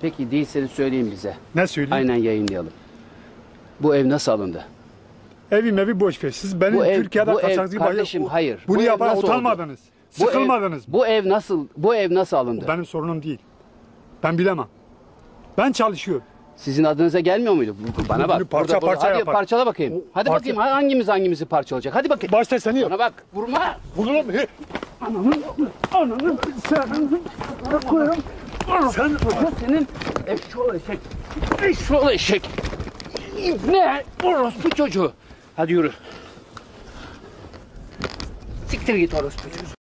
Peki değilseniz söyleyin bize. Ne söyleyeyim? Aynen yayınlayalım. Bu ev nasıl alındı? Evim evi boş ver. Siz benim Bu ev- Türkiye'de bu ev- kaçakçı kardeşim, hayır. Bunu Bu ev yaparak nasıl utanmadınız. Bu ev- Sıkılmadınız. Bu ev nasıl bu ev nasıl alındı? Benim sorunum değil. Ben bilemem. Ben çalışıyorum. Sizin adınıza gelmiyor muydu? Bu- Bana bak. Bunu parça parça Hadi yapar. parçala bakayım. Hadi parça- bakayım ha- hangimiz hangimizi parçalayacak. Hadi bakayım. Başta seni yap. Bana bak. Vurma. Vururum. He. Ananın, senin, koyarım. Sen, Bu senin eşşoğlu eşek. Eşşoğlu eşek. Ne? Orospu çocuğu. Hadi yürü. Siktir git orospu çocuğu.